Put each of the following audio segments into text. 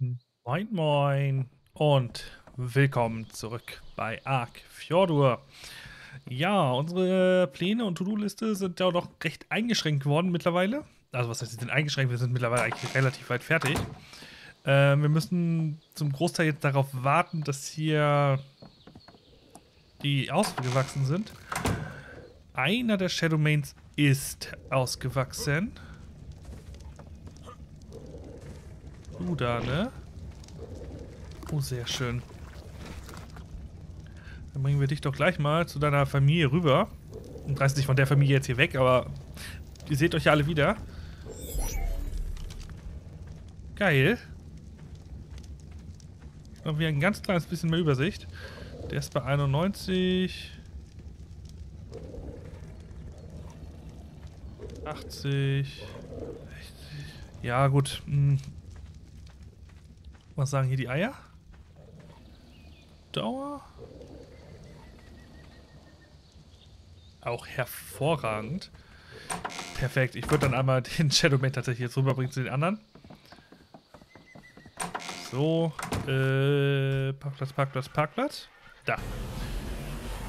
Moin Moin und willkommen zurück bei Ark Fjordur. Ja, unsere Pläne und To-Do-Liste sind ja doch recht eingeschränkt geworden mittlerweile. Also was heißt, sie sind eingeschränkt, wir sind mittlerweile eigentlich relativ weit fertig. Äh, wir müssen zum Großteil jetzt darauf warten, dass hier die ausgewachsen sind. Einer der Shadowmains ist ausgewachsen. Du da, ne? Oh, sehr schön. Dann bringen wir dich doch gleich mal zu deiner Familie rüber. Und reißen dich von der Familie jetzt hier weg, aber ihr seht euch ja alle wieder. Geil. Haben wir ein ganz kleines bisschen mehr Übersicht. Der ist bei 91. 80. 60. Ja, gut. Was sagen hier die Eier? Dauer? Auch hervorragend. Perfekt. Ich würde dann einmal den Shadowman tatsächlich jetzt rüberbringen zu den anderen. So. Äh, Parkplatz, Parkplatz, Parkplatz. Da.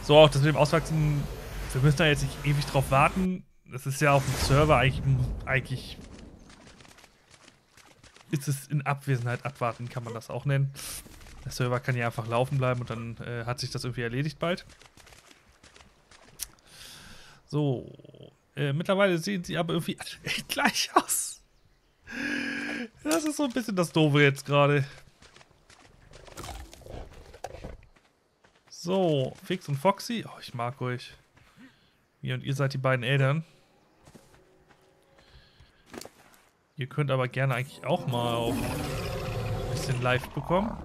So, auch das mit dem Auswachsen. Wir müssen da jetzt nicht ewig drauf warten. Das ist ja auf dem Server eigentlich, eigentlich ist es in Abwesenheit abwarten, kann man das auch nennen. Der Server kann ja einfach laufen bleiben und dann äh, hat sich das irgendwie erledigt bald. So. Äh, mittlerweile sehen sie aber irgendwie gleich aus. Das ist so ein bisschen das Doofe jetzt gerade. So, Fix und Foxy. Oh, ich mag euch. Ihr und ihr seid die beiden Eltern. Ihr könnt aber gerne eigentlich auch mal auf ein bisschen live bekommen.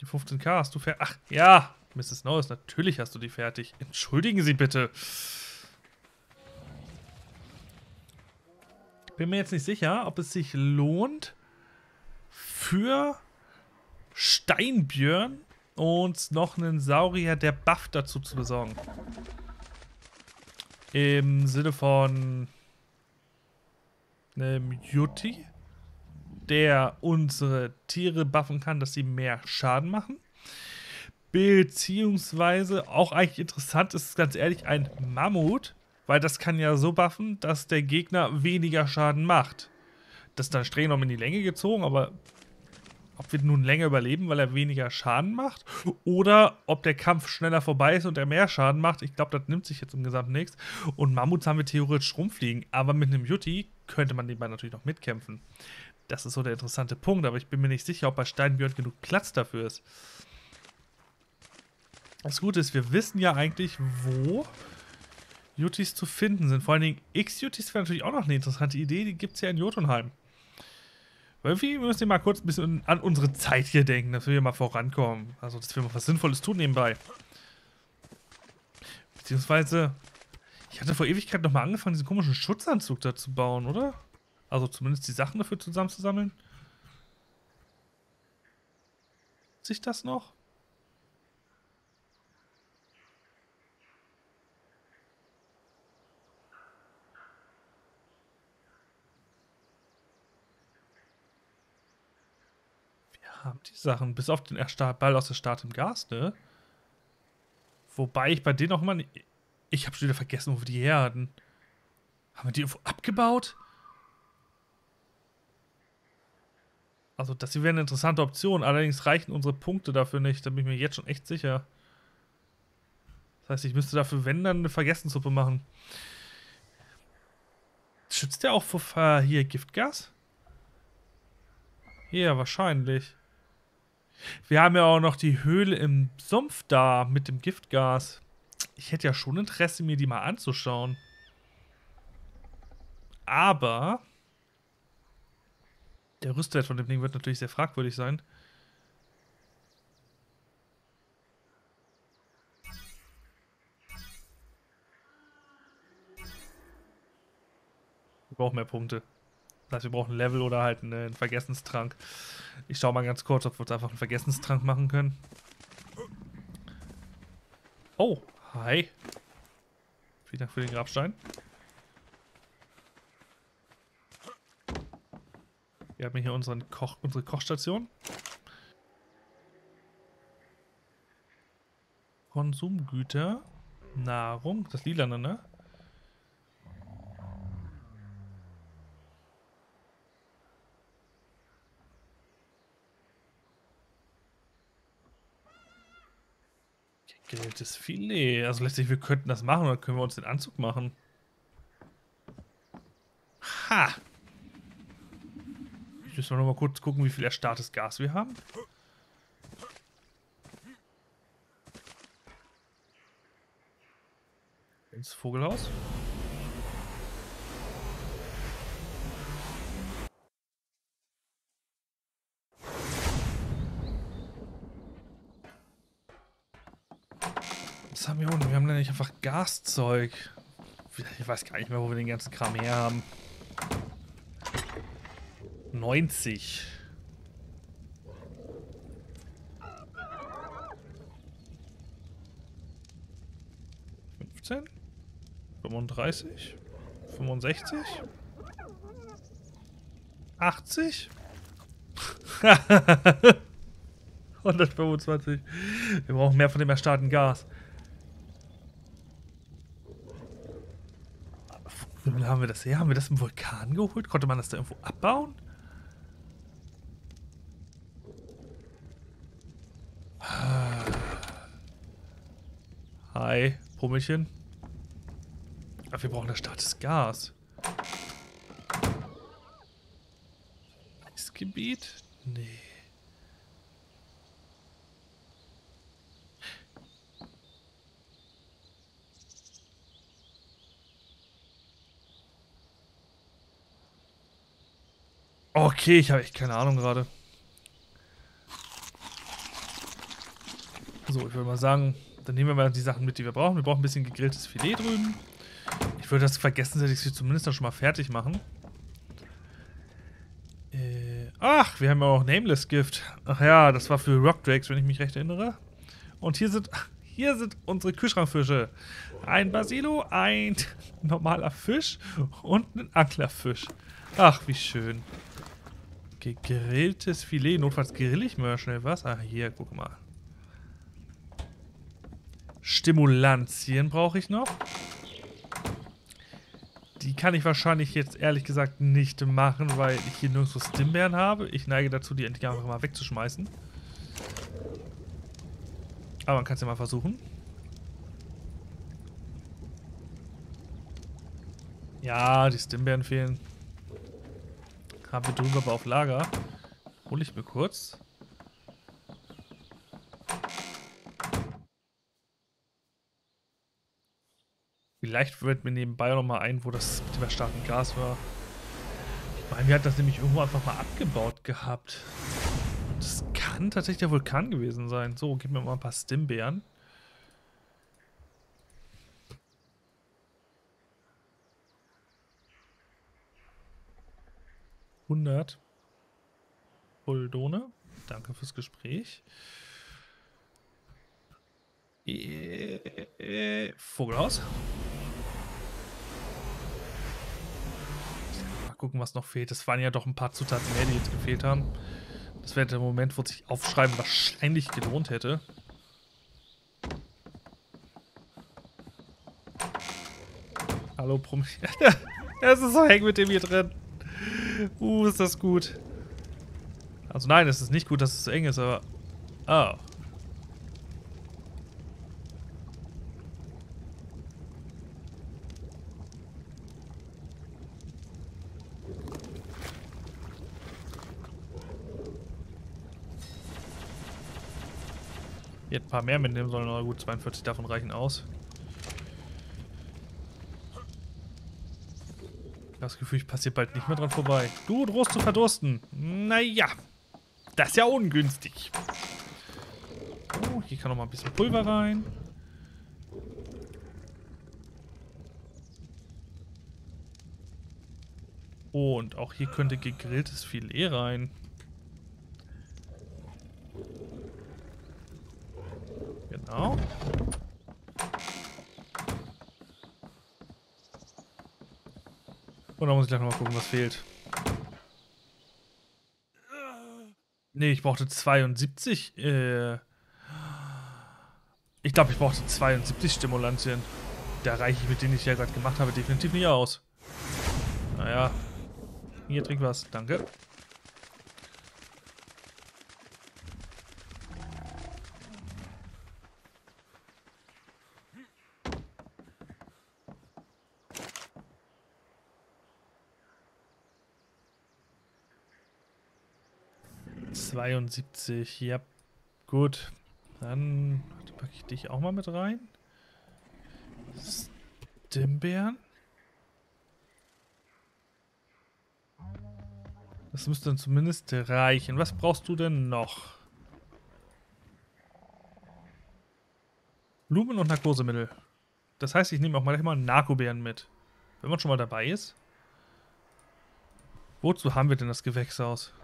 Die 15k hast du fertig. Ach, ja, Mrs. Norris, natürlich hast du die fertig. Entschuldigen Sie bitte. Bin mir jetzt nicht sicher, ob es sich lohnt, für Steinbjörn uns noch einen Saurier der Buff dazu zu besorgen. Im Sinne von einem Yutti, der unsere Tiere buffen kann, dass sie mehr Schaden machen. Beziehungsweise auch eigentlich interessant ist ganz ehrlich ein Mammut, weil das kann ja so buffen, dass der Gegner weniger Schaden macht. Das ist dann streng genommen in die Länge gezogen, aber ob wir nun länger überleben, weil er weniger Schaden macht, oder ob der Kampf schneller vorbei ist und er mehr Schaden macht. Ich glaube, das nimmt sich jetzt im Gesamten nichts. Und Mammuts haben wir theoretisch rumfliegen, aber mit einem Yutti könnte man nebenbei natürlich noch mitkämpfen. Das ist so der interessante Punkt, aber ich bin mir nicht sicher, ob bei Steinbjörn genug Platz dafür ist. Das Gute ist, wir wissen ja eigentlich, wo Juttis zu finden sind. Vor allen Dingen X-Juttis wäre natürlich auch noch eine interessante Idee. Die gibt es ja in Jotunheim. Weil wir müssen mal kurz ein bisschen an unsere Zeit hier denken, dass wir mal vorankommen. Also, dass wir mal was Sinnvolles tun nebenbei. Beziehungsweise, ich hatte vor Ewigkeit nochmal angefangen, diesen komischen Schutzanzug da zu bauen, oder? Also zumindest die Sachen dafür zusammenzusammeln. Sich das noch? haben die Sachen. Bis auf den Ball aus der Start im Gas, ne? Wobei ich bei denen auch mal. Ich habe schon wieder vergessen, wo wir die her hatten. Haben wir die irgendwo abgebaut? Also, das hier wäre eine interessante Option. Allerdings reichen unsere Punkte dafür nicht. Da bin ich mir jetzt schon echt sicher. Das heißt, ich müsste dafür, wenn, dann eine Vergessenssuppe machen. Schützt der auch vor hier Giftgas? Ja, wahrscheinlich. Wir haben ja auch noch die Höhle im Sumpf da mit dem Giftgas. Ich hätte ja schon Interesse, mir die mal anzuschauen. Aber der Rüstwert von dem Ding wird natürlich sehr fragwürdig sein. Wir brauchen mehr Punkte. Das heißt, wir brauchen ein Level oder halt einen Vergessenstrank. Ich schau mal ganz kurz, ob wir uns einfach einen Vergessenstrank machen können. Oh, hi. Vielen Dank für den Grabstein. Wir haben hier unseren Koch, unsere Kochstation. Konsumgüter. Nahrung. Das Lilane, ne? Gegrilltes Filet. Also letztlich, wir könnten das machen oder können wir uns den Anzug machen. Ha! Ich muss noch mal kurz gucken, wie viel erstarrtes Gas wir haben. Ins Vogelhaus. Was haben wir unten? Wir haben nämlich einfach Gaszeug. Ich weiß gar nicht mehr, wo wir den ganzen Kram her haben. 90. 15? 35? 65? 80? 125. Wir brauchen mehr von dem erstarrten Gas. Haben wir das her? Haben wir das im Vulkan geholt? Konnte man das da irgendwo abbauen? Hi, Pummelchen. Aber wir brauchen das starkes Gas. Eisgebiet? Nee. Okay, ich habe echt keine Ahnung gerade. So, ich würde mal sagen, dann nehmen wir mal die Sachen mit, die wir brauchen. Wir brauchen ein bisschen gegrilltes Filet drüben. Ich würde das vergessen, dass ich sie zumindest dann schon mal fertig machen. Äh, ach, wir haben ja auch Nameless Gift. Ach ja, das war für Rock Drakes, wenn ich mich recht erinnere. Und hier sind, hier sind unsere Kühlschrankfische. Ein Basilo, ein normaler Fisch und ein Anglerfisch. Ach, wie schön. Gegrilltes Filet. Notfalls grill ich mal schnell was. Ah, hier, guck mal. Stimulantien brauche ich noch. Die kann ich wahrscheinlich jetzt ehrlich gesagt nicht machen, weil ich hier nirgendwo Stimbeeren habe. Ich neige dazu, die endlich einfach mal wegzuschmeißen. Aber man kann es ja mal versuchen. Ja, die Stimbeeren fehlen. Haben wir drüber aber auf Lager. Hole ich mir kurz. Vielleicht fällt mir nebenbei noch mal ein, wo das mit dem starken Gas war. Ich meine, wir hatten das nämlich irgendwo einfach mal abgebaut gehabt. Und das kann tatsächlich der Vulkan gewesen sein. So, gib mir mal ein paar Stimbeeren. Hundert. Buldone. Danke fürs Gespräch. Äh, äh, Vogelhaus. Mal gucken, was noch fehlt. Es waren ja doch ein paar Zutaten mehr, die jetzt gefehlt haben. Das wäre der Moment, wo sich Aufschreiben wahrscheinlich gelohnt hätte. Hallo, Prom. Es ist so hängen mit dem hier drin. Uh, ist das gut. Also nein, es ist nicht gut, dass es so eng ist, aber... Oh. Hier ein paar mehr mitnehmen sollen, aber gut, 42 davon reichen aus. Das Gefühl, ich passiere bald nicht mehr dran vorbei. Du drohst zu verdursten. Naja, das ist ja ungünstig. Oh, hier kann noch mal ein bisschen Pulver rein. Und auch hier könnte gegrilltes Filet rein. Genau. Und dann muss ich gleich nochmal gucken, was fehlt. Nee, ich brauchte 72. Äh, ich glaube, ich brauchte 72 Stimulantien. Da reiche ich mit denen, die ich ja gerade gemacht habe, definitiv nicht aus. Naja. Hier, trink was. Danke. 72, ja. Gut. Dann packe ich dich auch mal mit rein. Stimbeeren. Das müsste dann zumindest reichen. Was brauchst du denn noch? Blumen und Narkosemittel. Das heißt, ich nehme auch mal mal Narkobeeren mit. Wenn man schon mal dabei ist. Wozu haben wir denn das Gewächshaus?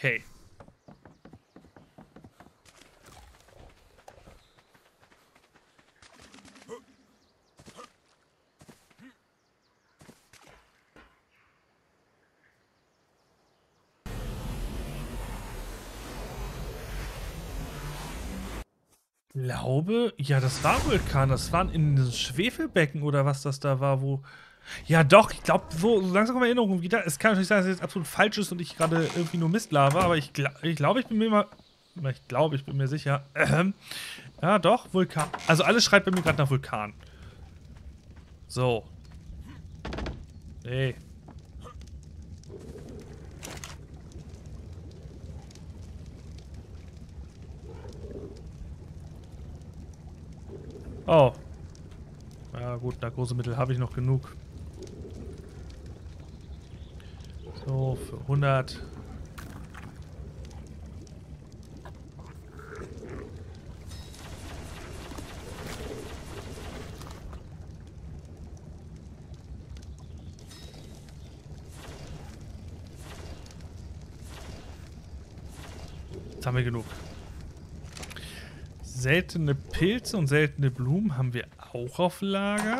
Okay. glaube, ja, das war Vulkan. Das waren in den Schwefelbecken oder was das da war, wo ja, doch, ich glaube, so, so langsam kommen Erinnerungen wieder. Es kann natürlich sein, dass es jetzt absolut falsch ist und ich gerade irgendwie nur Mist laber, aber ich, gl ich glaube, ich bin mir mal. Ich glaube, ich bin mir sicher. Ähm, ja, doch, Vulkan. Also alles schreit bei mir gerade nach Vulkan. So. Nee. Oh. Ja gut, Narkosemittel habe ich noch genug. So, für 100. Jetzt haben wir genug. Seltene Pilze und seltene Blumen haben wir auch auf Lager.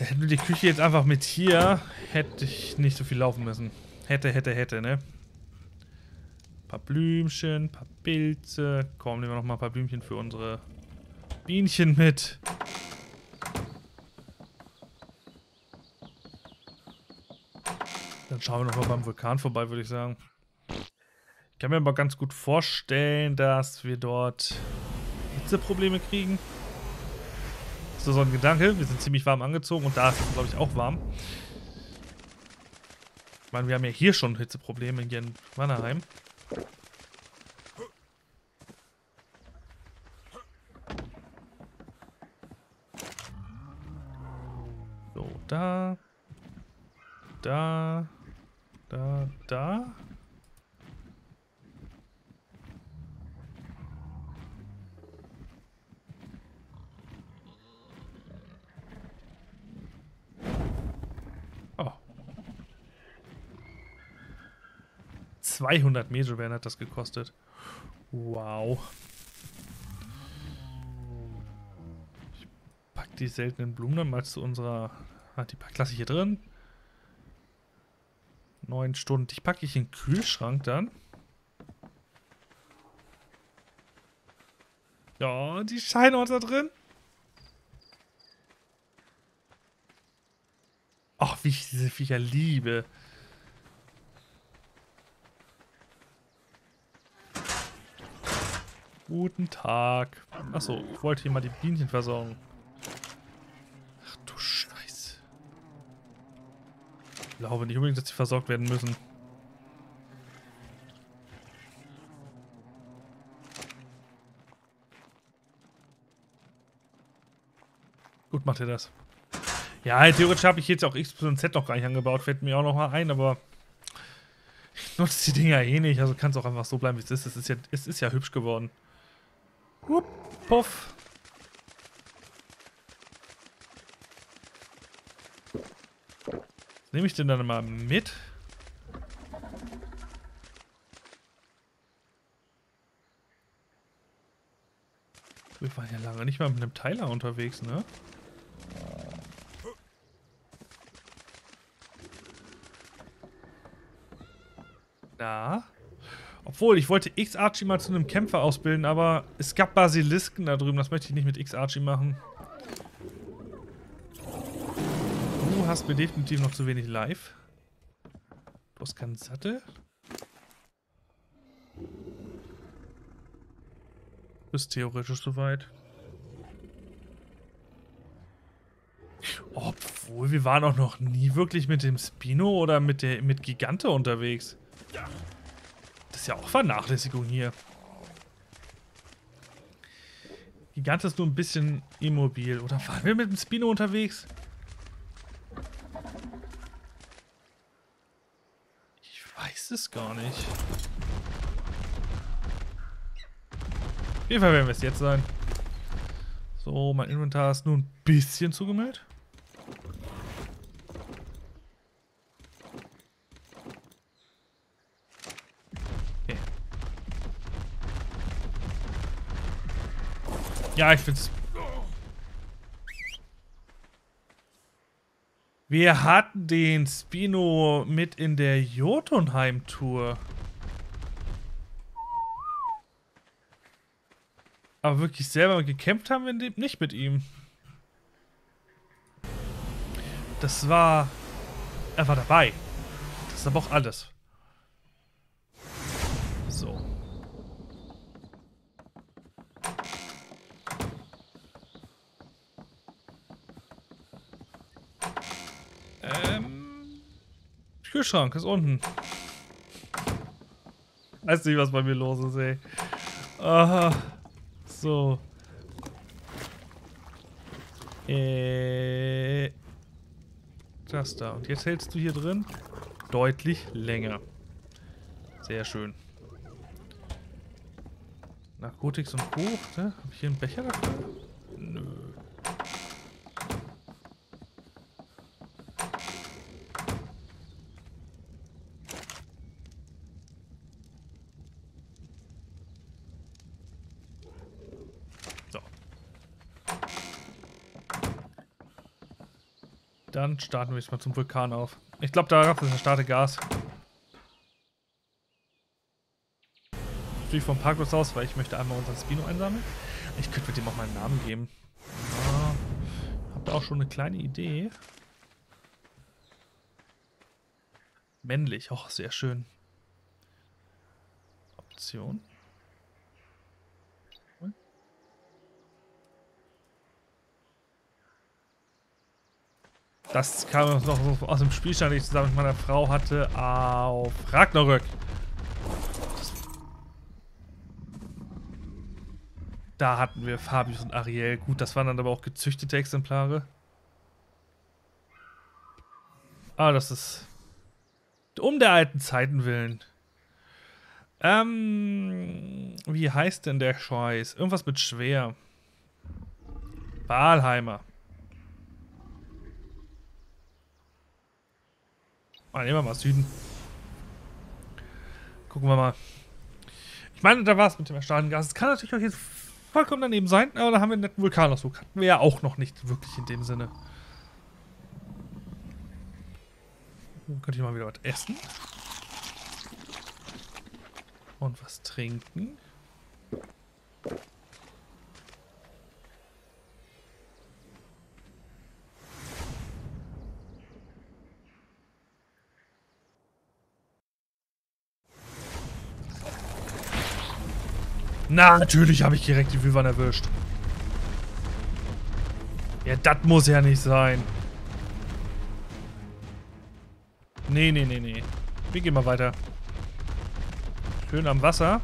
Hätten wir die Küche jetzt einfach mit hier, hätte ich nicht so viel laufen müssen. Hätte, hätte, hätte, ne? Ein paar Blümchen, ein paar Pilze. Komm, nehmen wir noch mal ein paar Blümchen für unsere Bienchen mit. Dann schauen wir noch mal beim Vulkan vorbei, würde ich sagen. Ich kann mir aber ganz gut vorstellen, dass wir dort Hitzeprobleme kriegen so, so ein Gedanke. Wir sind ziemlich warm angezogen und da ist es, glaube ich, auch warm. Ich meine, wir haben ja hier schon Hitzeprobleme in Wannerheim. So, da. Da. Da. Da. 200 Mesovan hat das gekostet. Wow. Ich pack die seltenen Blumen dann mal zu unserer... Ah, die lasse ich hier drin. Neun Stunden. Die packe ich in den Kühlschrank dann. Ja, die Scheinort da drin. Ach, wie ich diese Viecher liebe. Guten Tag. Achso, ich wollte hier mal die Bienchen versorgen. Ach du Scheiße. Ich glaube nicht unbedingt, dass sie versorgt werden müssen. Gut macht ihr das. Ja, theoretisch habe ich jetzt auch X und Z noch gar nicht angebaut. Fällt mir auch noch mal ein, aber ich nutze die Dinger eh nicht. Also kann es auch einfach so bleiben, wie es ist. Es ist ja, es ist ja hübsch geworden. Hup, puff. Nehme ich den dann mal mit? Wir waren ja lange nicht mal mit einem Teiler unterwegs, ne? Na? Obwohl, ich wollte X-Archie mal zu einem Kämpfer ausbilden, aber es gab Basilisken da drüben. Das möchte ich nicht mit X-Archie machen. Du hast mir definitiv noch zu wenig Live. Du hast keinen Sattel. Ist theoretisch soweit. Obwohl, wir waren auch noch nie wirklich mit dem Spino oder mit, der, mit Gigante unterwegs. Ist ja auch Vernachlässigung hier. Gigante ist nur ein bisschen immobil. Oder waren wir mit dem Spino unterwegs? Ich weiß es gar nicht. Auf jeden Fall werden wir es jetzt sein. So, mein Inventar ist nur ein bisschen zugemüllt. Ja, ich find's... Wir hatten den Spino mit in der Jotunheim-Tour. Aber wirklich selber gekämpft haben wir nicht mit ihm. Das war... Er war dabei. Das ist aber auch alles. So. Ähm... Kühlschrank ist unten. Weiß nicht, was bei mir los ist, ey. Aha. So. Äh. Das da. Und jetzt hältst du hier drin deutlich länger. Sehr schön. Narkotics und Co. Ne? Habe ich hier einen Becher dafür? Nö. Dann starten wir jetzt mal zum Vulkan auf. Ich glaube, da es das starte Gas. Natürlich vom Parkplatz aus, weil ich möchte einmal unseren Spino einsammeln. Ich könnte dem auch mal einen Namen geben. Ja, hab da auch schon eine kleine Idee. Männlich, auch sehr schön. Option. Das kam noch aus dem Spielstand, den ich zusammen mit meiner Frau hatte, auf Ragnarök. Da hatten wir Fabius und Ariel. Gut, das waren dann aber auch gezüchtete Exemplare. Ah, das ist... Um der alten Zeiten willen. Ähm... Wie heißt denn der Scheiß? Irgendwas mit schwer. Walheimer. Ah, nehmen wir mal Süden. Gucken wir mal. Ich meine, da war es mit dem erstarrten Gas. Es kann natürlich auch jetzt vollkommen daneben sein, aber da haben wir einen netten Vulkanausflug. Hatten wir ja auch noch nicht wirklich in dem Sinne. Könnte ich mal wieder was essen. Und was trinken. Na, natürlich habe ich direkt die Wyvern erwischt. Ja, das muss ja nicht sein. Nee, nee, nee, nee. Wir gehen mal weiter. Schön am Wasser.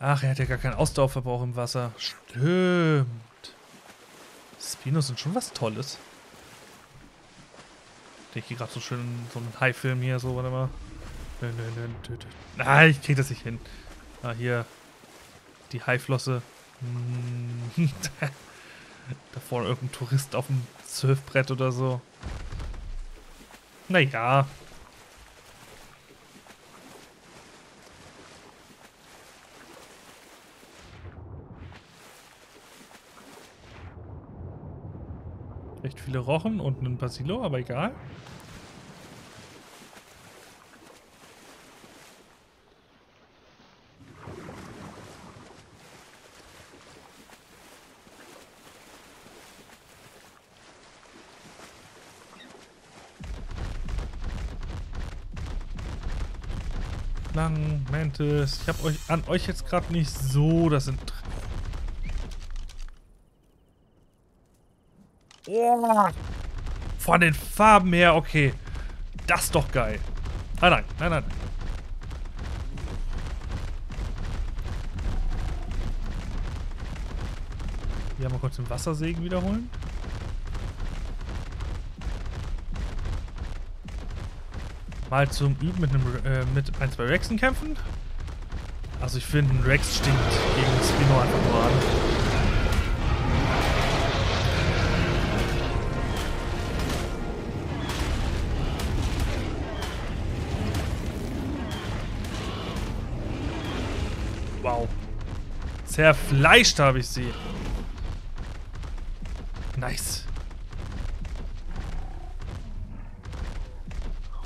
Ach, er hat ja gar keinen Ausdauerverbrauch im Wasser. Stimmt. Spinos sind schon was Tolles. Ich gehe gerade so schön so einen High-Film hier, so, warte mal. Nein. Nein, ich krieg das nicht hin. Ah, hier. Die Haiflosse. da vorne irgendein Tourist auf dem Surfbrett oder so. Naja. Recht viele Rochen und einen Basilo, aber egal. Lang, Mantis. Ich habe euch an euch jetzt gerade nicht so das Interesse. Von den Farben her, okay. Das ist doch geil. Ah nein, nein, nein. Hier haben wir kurz den Wassersegen wiederholen. Mal zum Üben mit, einem, äh, mit ein, zwei Rexen kämpfen. Also ich finde, ein Rex stinkt gegen Spino einfach nur an. Zerfleischt habe ich sie. Nice.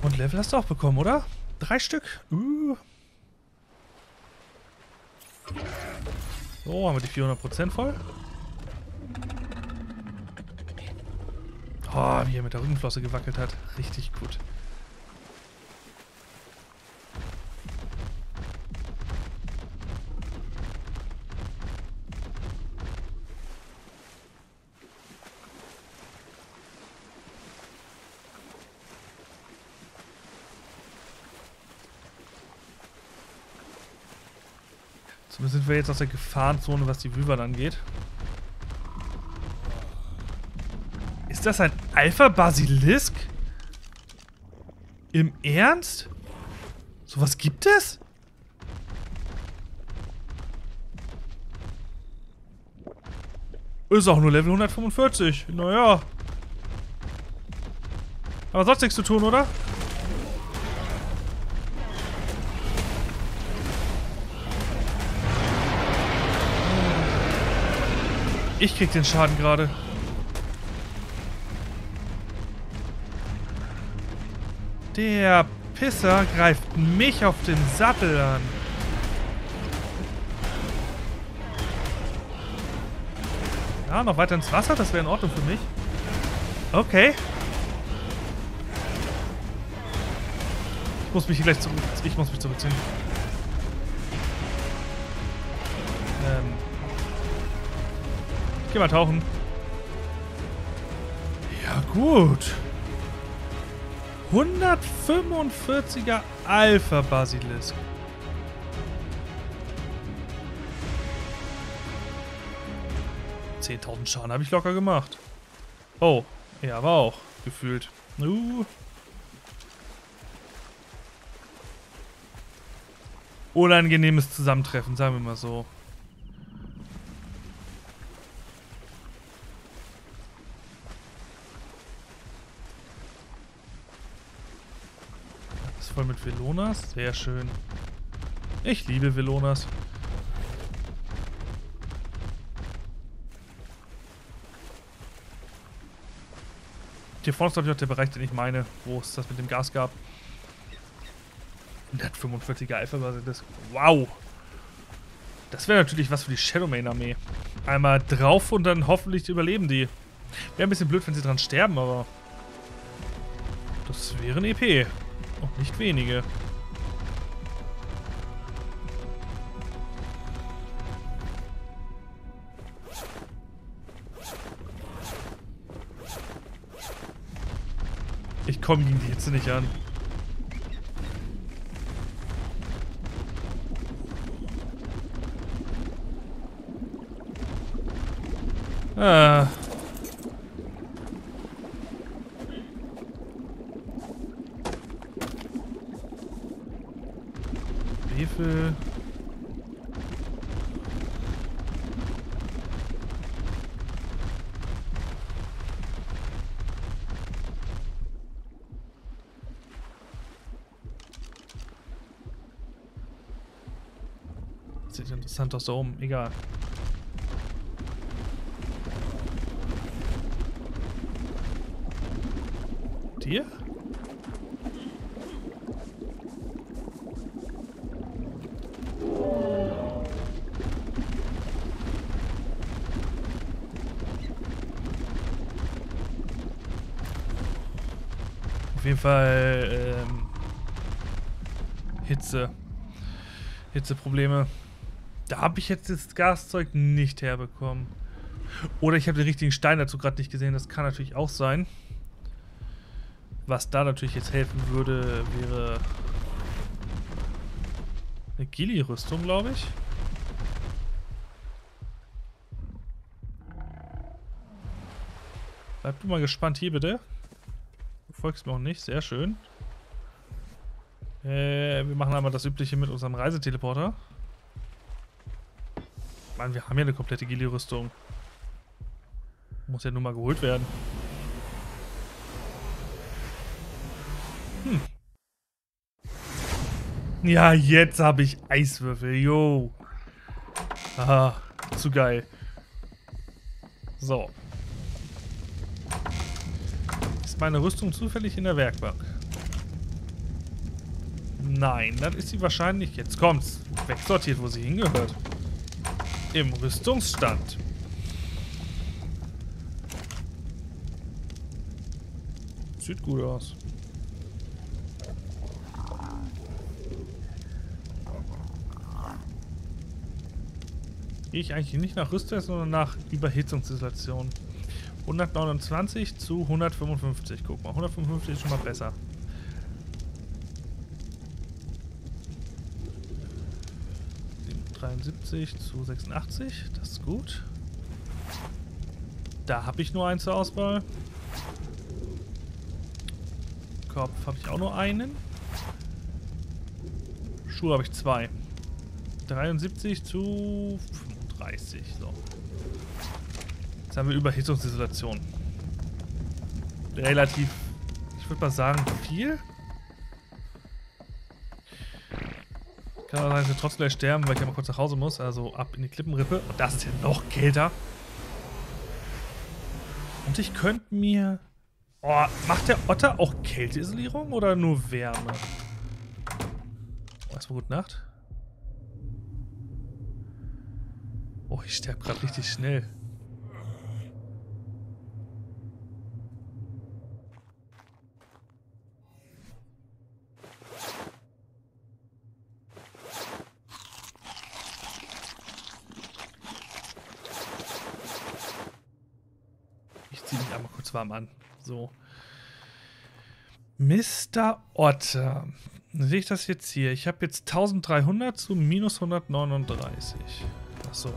Und Level hast du auch bekommen, oder? Drei Stück. Uh. So, haben wir die 400% voll. Oh, wie er mit der Rückenflosse gewackelt hat. Richtig gut. Sind wir jetzt aus der Gefahrenzone, was die Wyvern angeht. Ist das ein Alpha-Basilisk? Im Ernst? Sowas gibt es? Ist auch nur Level 145. Naja. Aber sonst nichts zu tun, oder? Ich krieg den Schaden gerade. Der Pisser greift mich auf den Sattel an. Ja, noch weiter ins Wasser, das wäre in Ordnung für mich. Okay. Ich muss mich gleich zurück... Ich muss mich zurückziehen. Geh mal tauchen. Ja, gut. 145er Alpha Basilisk. Zehntausend Schaden habe ich locker gemacht. Oh, er aber auch, gefühlt. Uh. Unangenehmes Zusammentreffen, sagen wir mal so. Voll mit Velonas. Sehr schön. Ich liebe Velonas. Hier vorne ist glaube ich auch der Bereich, den ich meine, wo es das mit dem Gas gab. 145er Alpha Basilisk. Wow! Das wäre natürlich was für die Shadowmane-Armee. Einmal drauf und dann hoffentlich überleben die. Wäre ein bisschen blöd, wenn sie dran sterben, aber... Das wäre ein EP. Und nicht wenige. Ich komme gegen die Hitze nicht an. Ah. Schwefel. Sieht interessant aus da oben. Egal. dir? Auf jeden Fall ähm, Hitze. Hitzeprobleme. Da habe ich jetzt das Gaszeug nicht herbekommen. Oder ich habe den richtigen Stein dazu gerade nicht gesehen. Das kann natürlich auch sein. Was da natürlich jetzt helfen würde, wäre eine Gilly-Rüstung, glaube ich. Bleib du mal gespannt hier, bitte. Du folgst mir auch nicht. Sehr schön. Äh, wir machen einmal das Übliche mit unserem Reiseteleporter. Mann, wir haben ja eine komplette Gilly-Rüstung. Muss ja nur mal geholt werden. Hm. Ja, jetzt habe ich Eiswürfel. Jo. Ah, zu geil. So. Ist meine Rüstung zufällig in der Werkbank? Nein, dann ist sie wahrscheinlich... Jetzt kommt's. Wegsortiert, wo sie hingehört. Im Rüstungsstand. Sieht gut aus. Gehe ich eigentlich nicht nach Rüsttest, sondern nach Überhitzungssituation. 129 zu 155. Guck mal, 155 ist schon mal besser. Zu 86, das ist gut. Da habe ich nur einen zur Auswahl. Kopf habe ich auch nur einen. Schuhe habe ich zwei. 73 zu 35. So. Jetzt haben wir Überhitzungsisolation. Relativ, ich würde mal sagen, viel. Wir trotzdem gleich sterben, weil ich ja mal kurz nach Hause muss. Also ab in die Klippenrippe. Und das ist ja noch kälter. Und ich könnte mir... Oh, macht der Otter auch Kälteisolierung oder nur Wärme? Oh, erstmal gute Nacht. Oh, ich sterbe gerade richtig schnell. Ich ziehe mich an. So. Mr. Otter. Sehe ich das jetzt hier? Ich habe jetzt 1300 zu minus 139. Achso.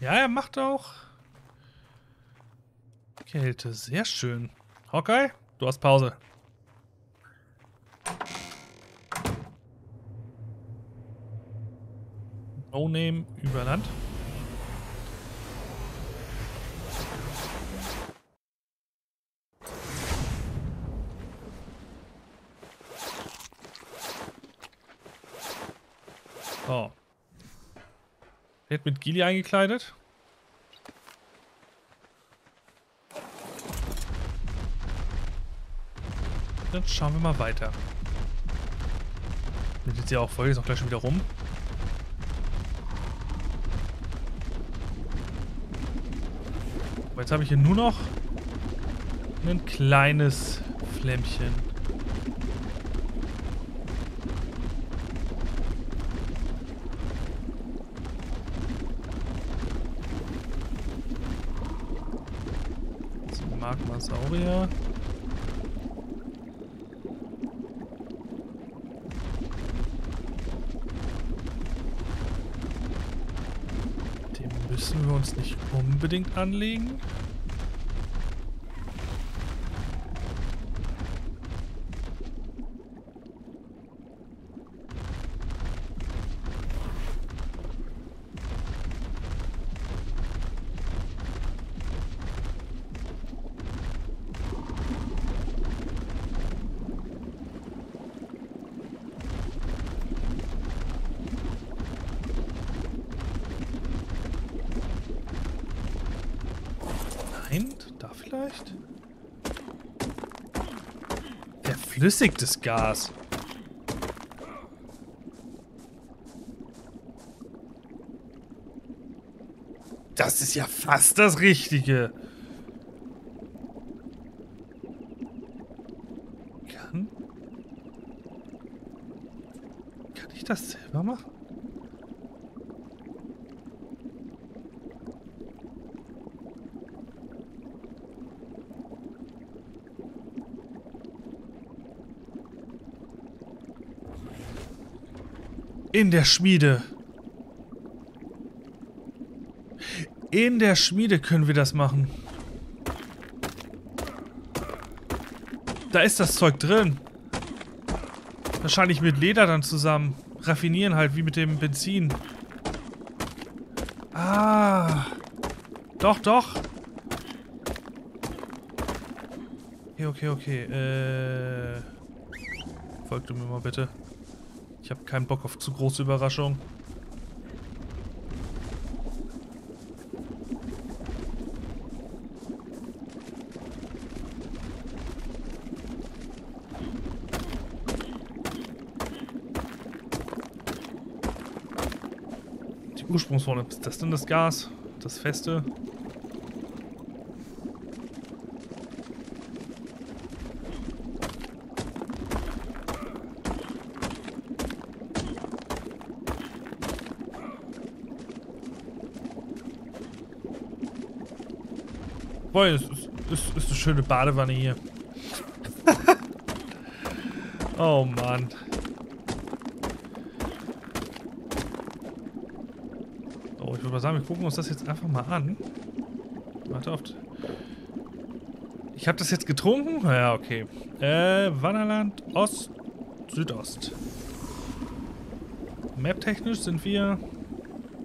Ja, er macht auch Kälte. Sehr schön. Hawkeye, du hast Pause. No-Name über Land. Oh. Wird mit Gili eingekleidet. Dann schauen wir mal weiter. Wird jetzt ja auch Folge, ist auch gleich schon wieder rum. Aber jetzt habe ich hier nur noch ein kleines Flämmchen. Magmasaurier. Den müssen wir uns nicht unbedingt anlegen. vielleicht? Verflüssigtes Gas. Das ist ja fast das Richtige. Kann... Kann ich das selber machen? In der Schmiede. In der Schmiede können wir das machen. Da ist das Zeug drin. Wahrscheinlich mit Leder dann zusammen. Raffinieren halt, wie mit dem Benzin. Ah. Doch, doch. Okay, okay, okay. Äh. Folgt mir mal bitte. Ich habe keinen Bock auf zu große Überraschung. Die Ursprungsform, ist das denn das Gas? Das Feste? Boah, es ist, ist, ist eine schöne Badewanne hier. oh Mann. Oh, ich würde mal sagen, wir gucken uns das jetzt einfach mal an. Warte auf. Ich habe das jetzt getrunken? Ja, okay. Äh, Wanderland Ost, Südost. Map-technisch sind wir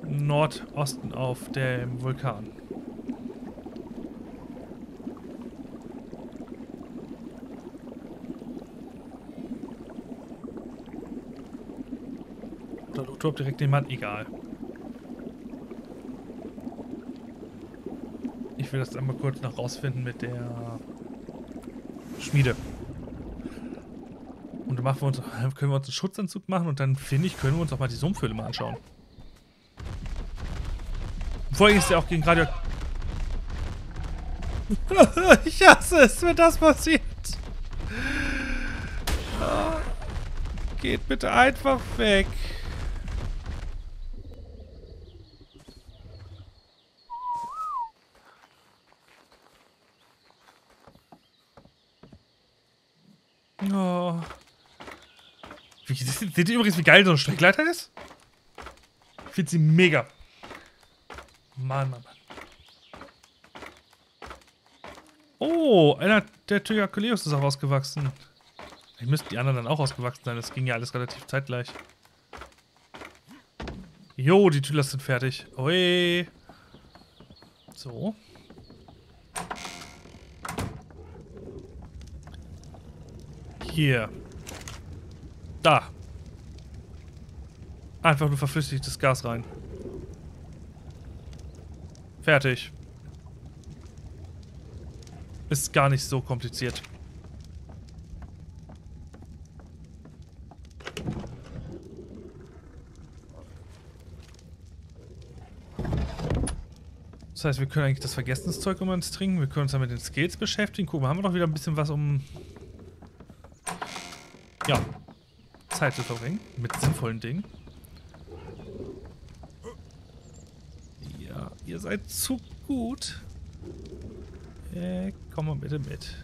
Nordosten auf dem Vulkan. Drop direkt den Mann, egal. Ich will das einmal kurz noch rausfinden mit der Schmiede. Und dann machen wir uns, können wir uns einen Schutzanzug machen und dann, finde ich, können wir uns auch mal die Sumpfhöhle mal anschauen. Vor allem ist ja auch gegen Radio... ich hasse es, wenn das passiert. Geht bitte einfach weg. Seht ihr übrigens, wie geil so ein Streckleiter ist? Ich finde sie mega. Mann, Mann, Mann. Oh, einer der Tyrakuleus ist auch ausgewachsen. Ich müssten die anderen dann auch ausgewachsen sein. Das ging ja alles relativ zeitgleich. Jo, die Tülas sind fertig. Oi. So. Hier. Da. Einfach nur verflüssigtes Gas rein. Fertig. Ist gar nicht so kompliziert. Das heißt, wir können eigentlich das Vergessenszeug um uns trinken. Wir können uns dann mit den Skills beschäftigen. Gucken, haben wir doch wieder ein bisschen was, um... Ja. Zeit zu verbringen. Mit sinnvollen Dingen. Ihr seid zu gut. Äh, komm mal bitte mit.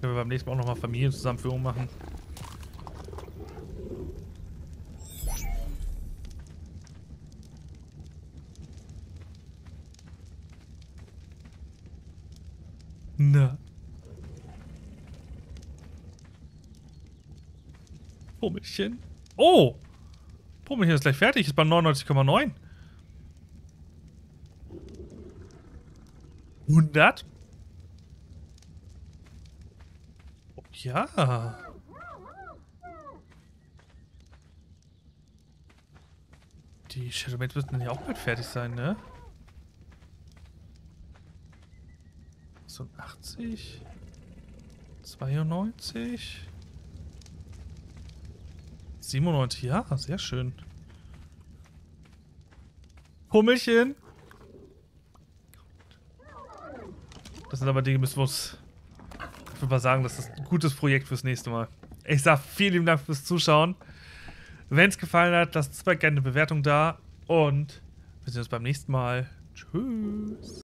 Können wir beim nächsten Mal auch nochmal Familienzusammenführung machen. Na. Pummelchen. Oh! Pummelchen ist gleich fertig. Ist bei 99,9. 100. Ja. Die Shadowmates müssten ja auch bald fertig sein, ne? So 80. 92. 97, ja, sehr schön. Hummelchen. Das sind aber Dinge, müssen wir uns. Ich würde mal sagen, das ist ein gutes Projekt fürs nächste Mal. Ich sag vielen lieben Dank fürs Zuschauen. Wenn es gefallen hat, lasst super gerne eine Bewertung da. Und wir sehen uns beim nächsten Mal. Tschüss.